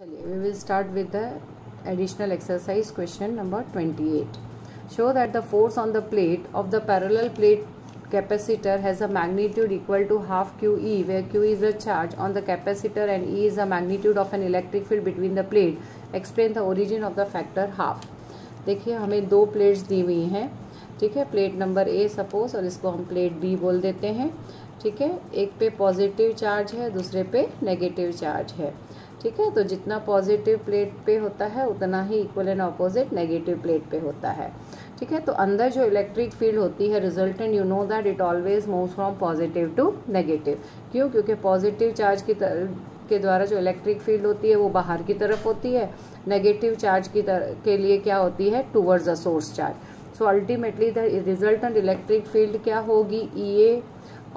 चलिए we will start with the additional exercise question number 28 show that the force on the plate of the parallel plate capacitor has a magnitude equal to half qe where q is the charge on the capacitor and e is the magnitude of an electric field between the plate explain the origin of the factor half देखिए हमें दो plates दी हुई हैं ठीक है plate number A suppose और इसको हम प्लेट बी बोल देते हैं ठीक है एक पे पॉजिटिव चार्ज है दूसरे पे नेगेटिव चार्ज है ठीक है? तो जितना पॉजिटिव प्लेट पे होता है उतना ही equal and opposite negative plate पे होता है। ठीक है? तो अंदर जो इलेक्ट्रिक फ़ील्ड होती है resultant you know that it always move from positive to negative क्यों? क्योंकि पॉजिटिव चार्ज की के द्वारा जो इलेक्ट्रिक फ़ील्ड होती है वो बाहर की तरफ़ होती है। नेगेटिव चार्ज की तर, के लिए क्या होती है? Towards the source charge so ultimately the resultant electric field क्या होगी? ई ए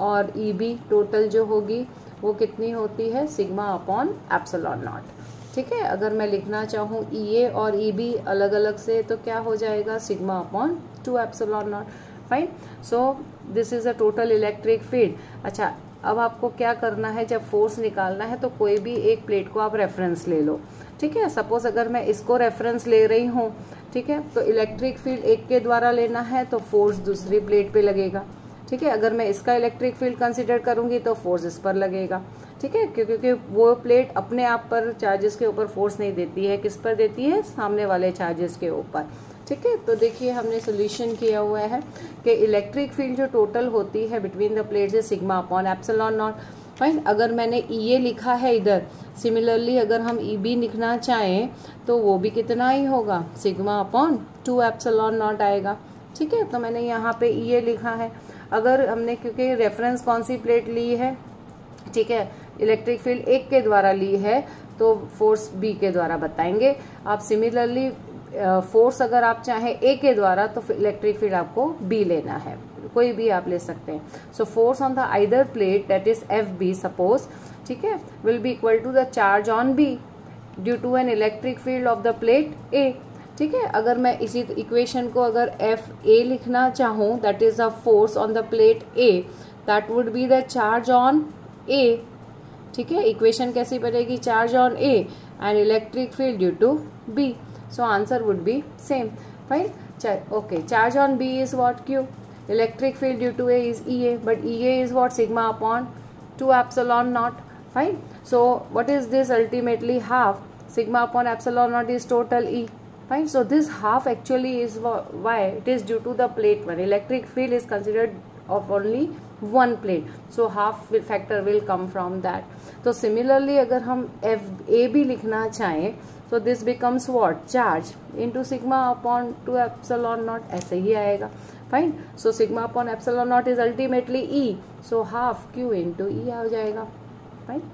और ई बी टोटल जो होगी वो कितनी होती है? Sigma upon epsilon naught. ठीक है? अगर मैं लिखना चाहूँ ई ए और ई बी अलग अलग से तो क्या हो जाएगा? Sigma upon two epsilon naught. Fine so this is a total electric field अच्छा अब आपको क्या करना है? जब फोर्स निकालना है तो कोई भी एक प्लेट को आप रेफरेंस ले लो। ठीक है? सपोज़ अगर मैं इसको रेफरेंस ले रही हूँ, ठीक है? तो इलेक्ट्रिक फ़ील्ड एक के द्वारा लेना है तो फोर्स दूसरी प्लेट पे लगेगा। ठीक है, अगर मैं इसका इलेक्ट्रिक फ़ील्ड कंसिडर करूँगी तो फोर्स इस पर लगेगा, ठीक है क्योंकि वो प्लेट अपने आप पर चार्जेस के ऊपर फोर्स नहीं देती है, किस पर देती है, सामने वाले चार्जेस के ऊपर, ठीक है तो देखिए हमने सोल्यूशन किया हुआ है कि इलेक्ट्रिक फ़ील्ड जो टोटल होती है बिटवीन द प्लेट्स है sigma upon epsilon naught fine अगर मैंने ई ए लिखा है इधर सिमिलरली अगर हम ई बी लिखना चाहें तो वो भी कितना ही होगा sigma upon two epsilon naught आएगा, ठीक है तो मैंने यहाँ पे ई ए लिखा है अगर हमने, क्योंकि रेफरेंस कौन सी प्लेट ली है? ठीक है इलेक्ट्रिक फ़ील्ड एक के द्वारा ली है तो फोर्स बी के द्वारा बताएँगे। आप सिमिलरली फोर्स अगर आप चाहें ए के द्वारा तो इलेक्ट्रिक फ़ील्ड आपको बी लेना है। कोई भी आप ले सकते हैं। So force on the either plate that is F B suppose ठीक है will be equal to the charge on B due to an electric field of the plate A ठीक है? अगर मैं इसी इक्वेशन को अगर एफ़ ए लिखना चाहूँ that is a force on the plate A that would be the charge on A ठीक है? इक्वेशन कैसी बनेगी? Charge on A and electric field due to B so answer would be same fine okay charge on B is what Q electric field due to A is E A but E A is what sigma upon two epsilon naught fine so what is this ultimately half sigma upon epsilon naught is total E fine so this half actually is why it is due to the plate one electric field is considered of only one plate so half factor will come from that तो similarly अगर हम F A भी लिखना चाहें so this becomes what charge into sigma upon 2 epsilon naught ऐसे ही आएगा fine so sigma upon epsilon naught is ultimately e so half q into e आ जाएगा fine